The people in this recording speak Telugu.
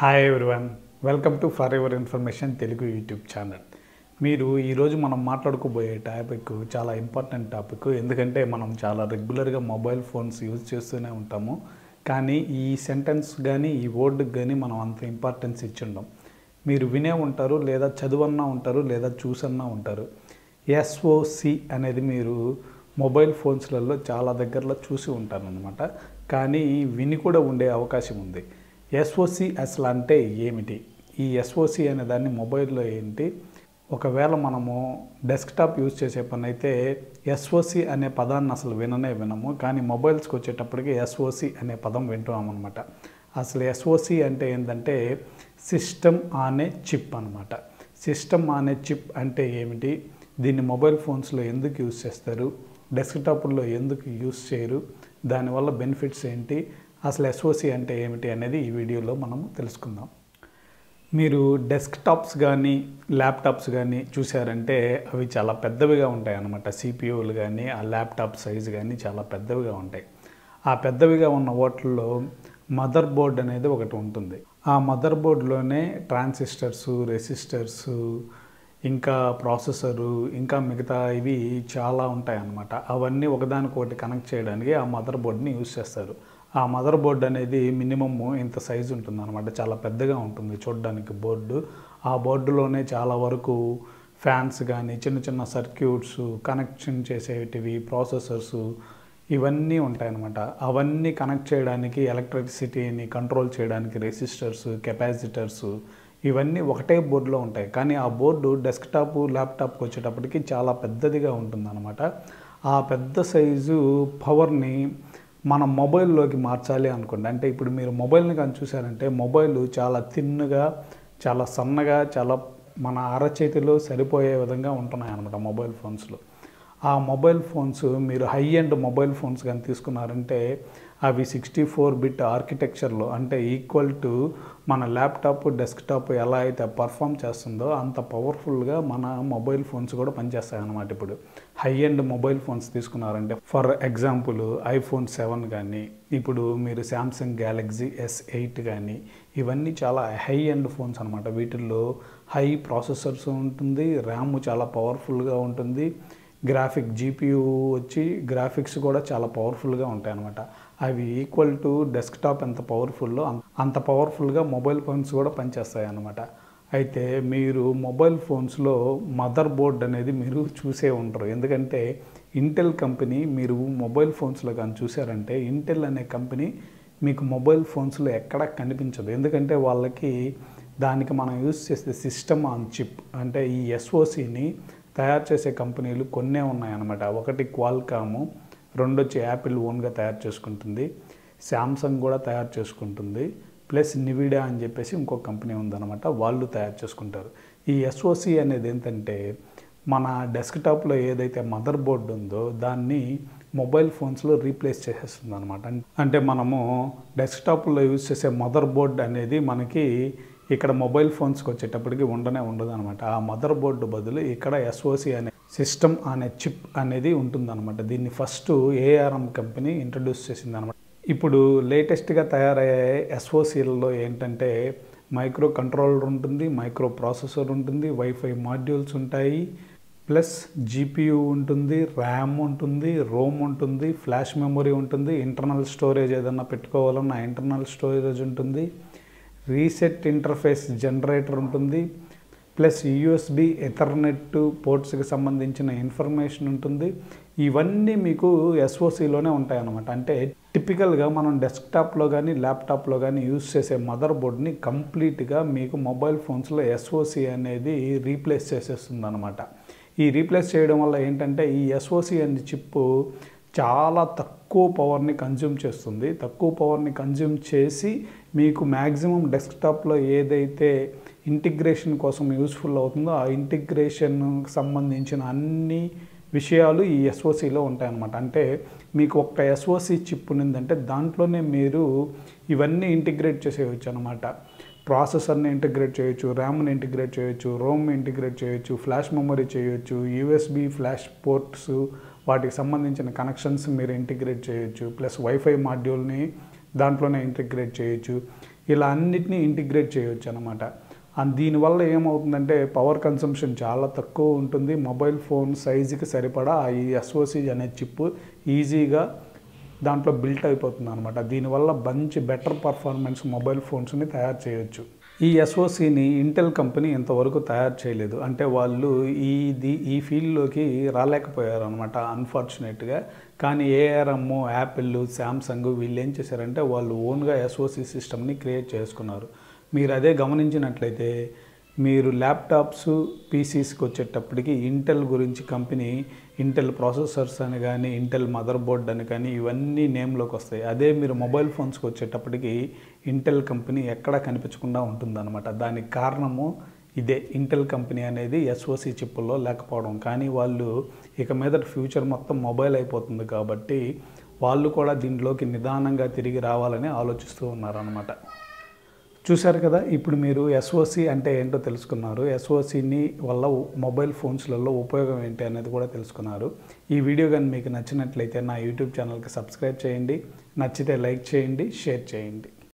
Hi everyone welcome to forever information Telugu YouTube channel మీరు ఈరోజు మనం మాట్లాడుకోబోయే టాపిక్ చాలా ఇంపార్టెంట్ టాపిక్ ఎందుకంటే మనం చాలా రెగ్యులర్గా మొబైల్ ఫోన్స్ యూజ్ చేస్తూనే ఉంటాము. కానీ ఈ సెంటెన్స్ కానీ ఈ వర్డ్కి కానీ మనం అంత ఇంపార్టెన్స్ ఇచ్చిండం. మీరు వినే ఉంటారు లేదా చదువన్నా ఉంటారు లేదా చూసన్నా ఉంటారు. ఎస్ఓసి అనేది మీరు మొబైల్ ఫోన్స్లలో చాలా దగ్గరలో చూసి ఉంటారనమాట కానీ విని కూడా ఉండే అవకాశం ఉంది. ఎస్ఓసి అసలు అంటే ఏమిటి? ఈ ఎస్ఓసి అనే దాన్ని మొబైల్లో ఏంటి? ఒకవేళ మనము డెస్క్టాప్ యూజ్ చేసే పని అయితే ఎస్ఓసి అనే పదాన్ని అసలు విననే వినము. కానీ మొబైల్స్కి వచ్చేటప్పటికి ఎస్ఓసి అనే పదం వింటున్నామన్నమాట. అసలు ఎస్ఓసి అంటే ఏంటంటే సిస్టమ్ ఆన్ ఏ చిప్ అనమాట సిస్టమ్ ఆన్ ఏ చిప్ అంటే ఏమిటి? దీన్ని మొబైల్ ఫోన్స్లో ఎందుకు యూజ్ చేస్తారు? డెస్క్టాప్లో ఎందుకు యూజ్ చేయరు? దానివల్ల బెనిఫిట్స్ ఏంటి? అసలు ఎస్ఓసి అంటే ఏమిటి అనేది ఈ వీడియోలో మనం తెలుసుకుందాం. మీరు డెస్క్టాప్స్ కానీ ల్యాప్టాప్స్ కానీ చూసారంటే అవి చాలా పెద్దవిగా ఉంటాయి అన్నమాట సిపియూలు కానీ ఆ ల్యాప్టాప్ సైజు కానీ చాలా పెద్దవిగా ఉంటాయి. ఆ పెద్దవిగా ఉన్న వాటిల్లో మదర్ బోర్డ్ అనేది ఒకటి ఉంటుంది. ఆ మదర్ బోర్డ్లోనే ట్రాన్సిస్టర్స్ రెసిస్టర్స్ ఇంకా ప్రాసెసరు ఇంకా మిగతా ఇవి చాలా ఉంటాయి అన్నమాట అవన్నీ ఒకదానికొకటి కనెక్ట్ చేయడానికి ఆ మదర్ బోర్డ్ని యూజ్ చేస్తారు. ఆ మదర్ బోర్డ్ అనేది మినిమమ్ ఇంత సైజు ఉంటుంది అనమాట చాలా పెద్దగా ఉంటుంది చూడడానికి బోర్డు. ఆ బోర్డులోనే చాలా వరకు ఫ్యాన్స్ కానీ చిన్న చిన్న సర్క్యూట్స్ కనెక్షన్ చేసేటివి ప్రాసెసర్స్ ఇవన్నీ ఉంటాయన్నమాట. అవన్నీ కనెక్ట్ చేయడానికి ఎలక్ట్రిసిటీని కంట్రోల్ చేయడానికి రెసిస్టర్స్ కెపాసిటర్స్ ఇవన్నీ ఒకటే బోర్డులో ఉంటాయి. కానీ ఆ బోర్డు డెస్క్టాప్ ల్యాప్టాప్కి వచ్చేటప్పటికి చాలా పెద్దదిగా ఉంటుందన్నమాట. ఆ పెద్ద సైజు పవర్ని మన మొబైల్లోకి మార్చాలి అనుకోండి. అంటే ఇప్పుడు మీరు మొబైల్ని కానీ చూసారంటే మొబైల్ చాలా తిన్నుగా చాలా సన్నగా చాలా మన అరచేతిలో సరిపోయే విధంగా ఉంటున్నాయి అన్నమాట మొబైల్ ఫోన్స్లో. ఆ మొబైల్ ఫోన్స్ మీరు హై ఎండ్ మొబైల్ ఫోన్స్ కానీ తీసుకున్నారంటే అవి సిక్స్టీ ఫోర్ బిట్ ఆర్కిటెక్చర్లో అంటే ఈక్వల్ టు మన ల్యాప్టాప్ డెస్క్టాప్ ఎలా అయితే పర్ఫామ్ చేస్తుందో అంత పవర్ఫుల్గా మన మొబైల్ ఫోన్స్ కూడా పనిచేస్తాయి అన్నమాట ఇప్పుడు. హై ఎండ్ మొబైల్ ఫోన్స్ తీసుకున్నారంటే ఫర్ ఎగ్జాంపుల్ ఐఫోన్ సెవెన్ కానీ ఇప్పుడు మీరు శాంసంగ్ గ్యాలక్సీ ఎస్ ఎయిట్ కానీ ఇవన్నీ చాలా హై ఎండ్ ఫోన్స్ అనమాట వీటిల్లో హై ప్రాసెసర్స్ ఉంటుంది ర్యామ్ చాలా పవర్ఫుల్గా ఉంటుంది. గ్రాఫిక్ జీపీయూ వచ్చి గ్రాఫిక్స్ కూడా చాలా పవర్ఫుల్గా ఉంటాయి అనమాట అవి ఈక్వల్ టు డెస్క్టాప్ ఎంత పవర్ఫుల్లో అంత పవర్ఫుల్గా మొబైల్ ఫోన్స్ కూడా పనిచేస్తాయి అన్నమాట అయితే మీరు మొబైల్ ఫోన్స్లో మదర్ బోర్డ్ అనేది మీరు చూసే ఉంటారు. ఎందుకంటే ఇంటెల్ కంపెనీ మీరు మొబైల్ ఫోన్స్లో కానీ చూసారంటే ఇంటెల్ అనే కంపెనీ మీకు మొబైల్ ఫోన్స్లో ఎక్కడా కనిపించదు. ఎందుకంటే వాళ్ళకి దానికి మనం యూస్ చేసే సిస్టమ్ ఆన్ చిప్ అంటే ఈ ఎస్ఓసిని తయారు చేసే కంపెనీలు కొన్నే ఉన్నాయన్నమాట. ఒకటి క్వాల్కాము రెండు వచ్చి యాపిల్ ఓన్గా తయారు చేసుకుంటుంది. శాంసంగ్ కూడా తయారు చేసుకుంటుంది. ప్లస్ నివిడా అని చెప్పేసి ఇంకో కంపెనీ ఉందన్నమాట. వాళ్ళు తయారు చేసుకుంటారు. ఈ ఎస్ఓసి అనేది ఏంటంటే మన డెస్క్టాప్లో ఏదైతే మదర్ బోర్డు ఉందో దాన్ని మొబైల్ ఫోన్స్లో రీప్లేస్ చేసేస్తుంది అనమాట అంటే మనము డెస్క్టాప్లో యూజ్ చేసే మదర్ బోర్డ్ అనేది మనకి ఇక్కడ మొబైల్ ఫోన్స్కి వచ్చేటప్పటికి ఉండనే ఉండదు అనమాట ఆ మదర్ బోర్డు బదులు ఇక్కడ ఎస్ఓసి అనే సిస్టమ్ అనే చిప్ అనేది ఉంటుందన్నమాట. దీన్ని ఫస్ట్ ఏఆర్ఎం కంపెనీ ఇంట్రడ్యూస్ చేసింది అనమాట ఇప్పుడు లేటెస్ట్గా తయారయ్యే ఎస్ఓసీలలో ఏంటంటే మైక్రో కంట్రోలర్ ఉంటుంది మైక్రో ప్రాసెసర్ ఉంటుంది వైఫై మాడ్యూల్స్ ఉంటాయి ప్లస్ జీపీయూ ఉంటుంది ర్యామ్ ఉంటుంది రోమ్ ఉంటుంది ఫ్లాష్ మెమొరీ ఉంటుంది ఇంటర్నల్ స్టోరేజ్ ఏదన్నా పెట్టుకోవాలన్నా ఇంటర్నల్ స్టోరేజ్ ఉంటుంది. రీసెట్ ఇంటర్ఫేస్ జనరేటర్ ఉంటుంది. ప్లస్ యూఎస్బి ఎథర్నెట్ పోర్ట్స్కి సంబంధించిన ఇన్ఫర్మేషన్ ఉంటుంది. ఇవన్నీ మీకు ఎస్ఓసిలోనే ఉంటాయన్నమాట. అంటే టిపికల్గా మనం డెస్క్టాప్లో కానీ ల్యాప్టాప్లో కానీ యూజ్ చేసే మదర్ బోర్డ్ని కంప్లీట్గా మీకు మొబైల్ ఫోన్స్లో ఎస్ఓసి అనేది రీప్లేస్ చేసేస్తుంది అనమాట ఈ రీప్లేస్ చేయడం వల్ల ఏంటంటే ఈ ఎస్ఓసి అనే చిప్ చాలా తక్కువ తక్కువ పవర్ని కన్జ్యూమ్ చేస్తుంది. తక్కువ పవర్ని కన్జ్యూమ్ చేసి మీకు మ్యాక్సిమం డెస్క్టాప్లో ఏదైతే ఇంటిగ్రేషన్ కోసం యూస్ఫుల్ అవుతుందో ఆ ఇంటిగ్రేషన్ సంబంధించిన అన్ని విషయాలు ఈ ఎస్ఓసిలో ఉంటాయన్నమాట. అంటే మీకు ఒక్క ఎస్ఓసి చిప్ ఉన్నదంటే దాంట్లోనే మీరు ఇవన్నీ ఇంటిగ్రేట్ చేసేయచ్చు అనమాట ప్రాసెసర్ని ఇంటిగ్రేట్ చేయొచ్చు ర్యామ్ని ఇంటిగ్రేట్ చేయొచ్చు రోమ్ ఇంటిగ్రేట్ చేయొచ్చు ఫ్లాష్ మెమరీ చేయొచ్చు యూఎస్బి ఫ్లాష్ పోర్ట్స్ వాటికి సంబంధించిన కనెక్షన్స్ మీరు ఇంటిగ్రేట్ చేయొచ్చు ప్లస్ వైఫై మాడ్యూల్ని దాంట్లోనే ఇంటిగ్రేట్ చేయొచ్చు. ఇలా అన్నిటినీ ఇంటిగ్రేట్ చేయొచ్చు అనమాట అండ్ దీనివల్ల ఏమవుతుందంటే పవర్ కన్సంప్షన్ చాలా తక్కువ ఉంటుంది. మొబైల్ ఫోన్ సైజుకి సరిపడా ఈ ఎస్ఓసి అనే చిప్ ఈజీగా దాంట్లో బిల్ట్ అయిపోతుంది అనమాట దీనివల్ల మంచి బెటర్ పర్ఫార్మెన్స్ మొబైల్ ఫోన్స్ని తయారు చేయొచ్చు. ఈ ఎస్ఓసిని ఇంటెల్ కంపెనీ ఇంతవరకు తయారు చేయలేదు. అంటే వాళ్ళు ఈ ఈ ఫీల్డ్లోకి రాలేకపోయారు అనమాట అన్ఫార్చునేట్గా కానీ ఏఆర్ఎమ్ యాపిల్ శాంసంగ్ వీళ్ళు ఏం చేశారంటే వాళ్ళు ఓన్గా ఎస్ఓసి సిస్టమ్ని క్రియేట్ చేసుకున్నారు. మీరు అదే గమనించినట్లయితే మీరు ల్యాప్టాప్స్ పీసీస్కి వచ్చేటప్పటికి ఇంటెల్ గురించి కంపెనీ ఇంటెల్ ప్రాసెసర్స్ అని కానీ ఇంటెల్ మదర్ బోర్డ్ అని కానీ ఇవన్నీ నేమ్లోకి వస్తాయి. అదే మీరు మొబైల్ ఫోన్స్కి వచ్చేటప్పటికి ఇంటెల్ కంపెనీ ఎక్కడ కనిపించకుండా ఉంటుందన్నమాట. దానికి కారణము ఇదే. ఇంటెల్ కంపెనీ అనేది ఎస్ఓసి చిప్పుల్లో లేకపోవడం. కానీ వాళ్ళు ఇక మీద ఫ్యూచర్ మొత్తం మొబైల్ అయిపోతుంది కాబట్టి వాళ్ళు కూడా దీంట్లోకి నిదానంగా తిరిగి రావాలని ఆలోచిస్తూ ఉన్నారనమాట చూశారు కదా ఇప్పుడు మీరు ఎస్ఓసి అంటే ఏంటో తెలుసుకున్నారు. ఎస్ఓసిని వల్ల మొబైల్ ఫోన్స్లలో ఉపయోగం ఏంటి అనేది కూడా తెలుసుకున్నారు. ఈ వీడియో కానీ మీకు నచ్చినట్లయితే నా యూట్యూబ్ ఛానల్కి సబ్స్క్రైబ్ చేయండి. నచ్చితే లైక్ చేయండి షేర్ చేయండి.